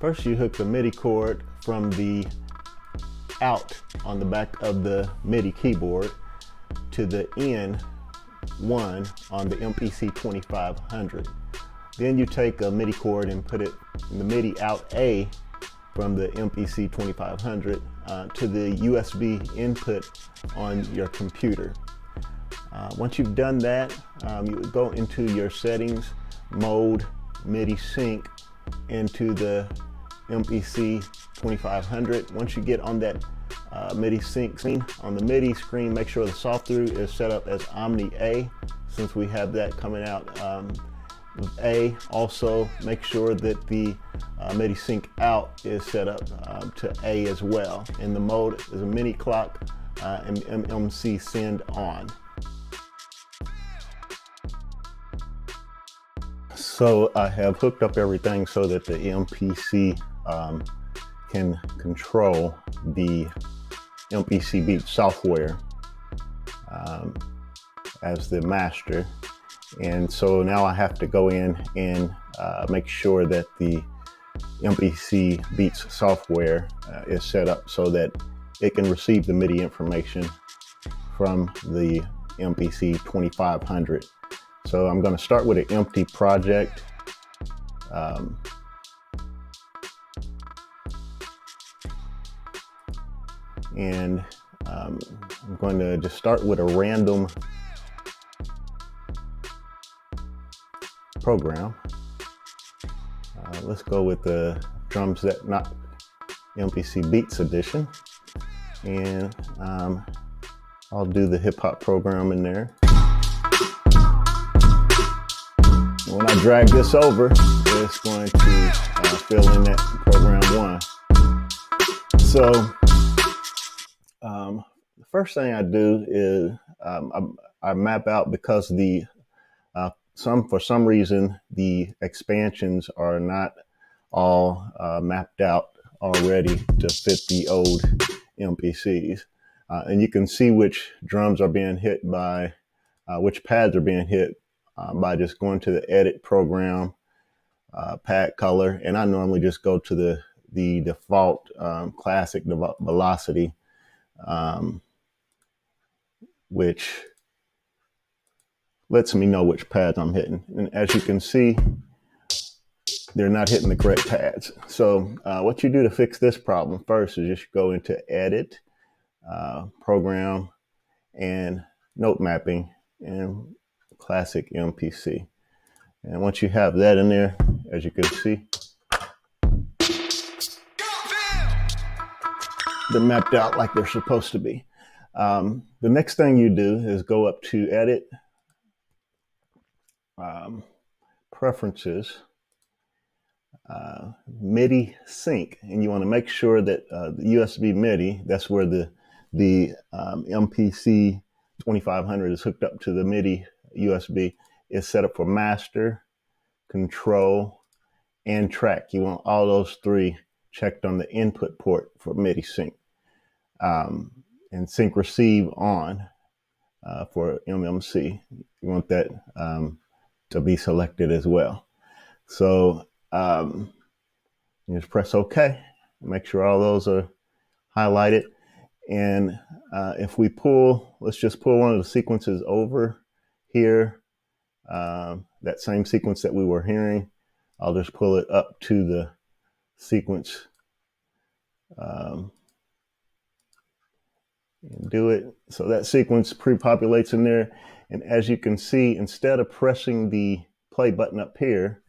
First you hook the MIDI cord from the out on the back of the MIDI keyboard to the in one on the MPC 2500. Then you take a MIDI cord and put it in the MIDI out A from the MPC 2500 uh, to the USB input on your computer. Uh, once you've done that, um, you go into your settings, mode, MIDI sync into the MPC 2500. Once you get on that uh, MIDI sync screen, on the MIDI screen, make sure the soft through is set up as Omni A since we have that coming out um, A. Also, make sure that the uh, MIDI sync out is set up um, to A as well. In the mode is a MIDI clock uh, and MMC send on. So I have hooked up everything so that the MPC um, can control the MPC Beat software um, as the master. And so now I have to go in and uh, make sure that the MPC Beats software uh, is set up so that it can receive the MIDI information from the MPC 2500. So I'm going to start with an empty project. Um, and um, I'm going to just start with a random program. Uh, let's go with the drums that not MPC Beats edition. And um, I'll do the hip hop program in there. When I drag this over, it's going to uh, fill in that program one. So um, the first thing I do is um, I, I, map out because the uh, some for some reason the expansions are not all uh, mapped out already to fit the old MPCs. Uh, and you can see which drums are being hit by, uh, which pads are being hit uh, by just going to the edit program, uh, pad color. And I normally just go to the, the default um, classic velocity, um, which lets me know which pads I'm hitting. And as you can see, they're not hitting the correct pads. So uh, what you do to fix this problem first is just go into edit, uh, program, and note mapping and classic MPC. And once you have that in there, as you can see, they're mapped out like they're supposed to be. Um, the next thing you do is go up to edit, um, preferences, uh, MIDI sync, and you want to make sure that uh, the USB MIDI, that's where the the um, MPC 2500 is hooked up to the MIDI USB, is set up for master, control, and track. You want all those three checked on the input port for MIDI sync. Um, and sync receive on uh, for MMC. You want that um, to be selected as well. So um, you just press OK. Make sure all those are highlighted. And uh, if we pull, let's just pull one of the sequences over here, um, that same sequence that we were hearing. I'll just pull it up to the sequence um, and do it. So that sequence pre-populates in there. And as you can see, instead of pressing the play button up here,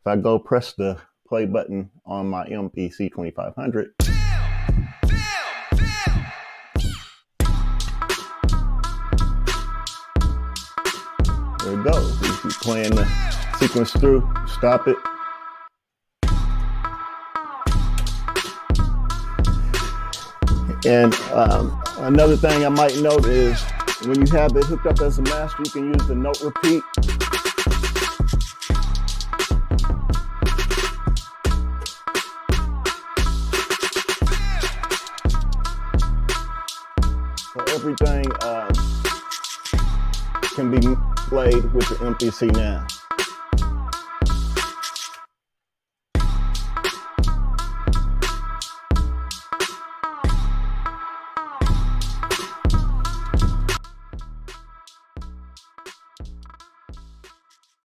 if I go press the play button on my MPC 2500, there it goes. You keep playing the sequence through, stop it. And um, another thing I might note is when you have it hooked up as a master, you can use the note repeat So everything uh, can be played with the MPC now.